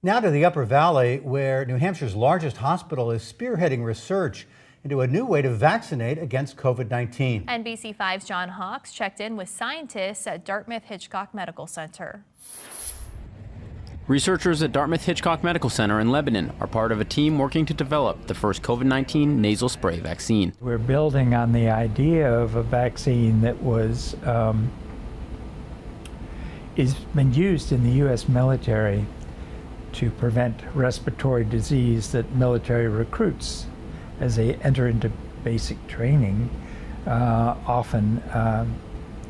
Now to the Upper Valley, where New Hampshire's largest hospital is spearheading research into a new way to vaccinate against COVID 19. NBC5's John Hawks checked in with scientists at Dartmouth Hitchcock Medical Center. Researchers at Dartmouth Hitchcock Medical Center in Lebanon are part of a team working to develop the first COVID 19 nasal spray vaccine. We're building on the idea of a vaccine that was um, is been used in the U.S. military to prevent respiratory disease that military recruits, as they enter into basic training, uh, often um,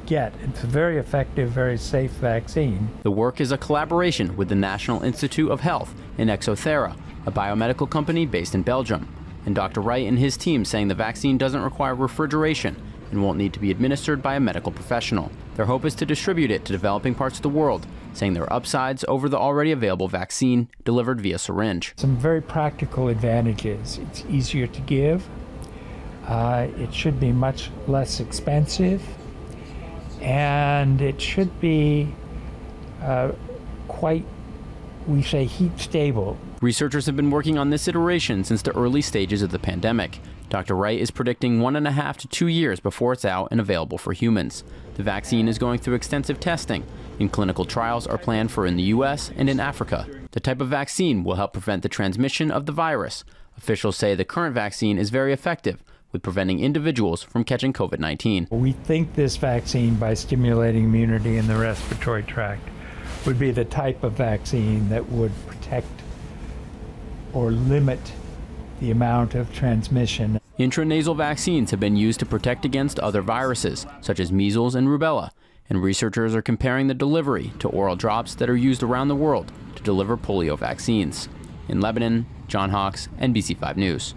get. It's a very effective, very safe vaccine. The work is a collaboration with the National Institute of Health and Exothera, a biomedical company based in Belgium. And Dr. Wright and his team saying the vaccine doesn't require refrigeration and won't need to be administered by a medical professional. Their hope is to distribute it to developing parts of the world, saying there are upsides over the already available vaccine delivered via syringe. Some very practical advantages. It's easier to give. Uh, it should be much less expensive. And it should be uh, quite, we say, heat stable. Researchers have been working on this iteration since the early stages of the pandemic. Dr. Wright is predicting one and a half to two years before it's out and available for humans. The vaccine is going through extensive testing, and clinical trials are planned for in the U.S. and in Africa. The type of vaccine will help prevent the transmission of the virus. Officials say the current vaccine is very effective with preventing individuals from catching COVID 19. We think this vaccine, by stimulating immunity in the respiratory tract, would be the type of vaccine that would protect or limit the amount of transmission. Intranasal vaccines have been used to protect against other viruses, such as measles and rubella, and researchers are comparing the delivery to oral drops that are used around the world to deliver polio vaccines. In Lebanon, John Hawks, NBC5 News.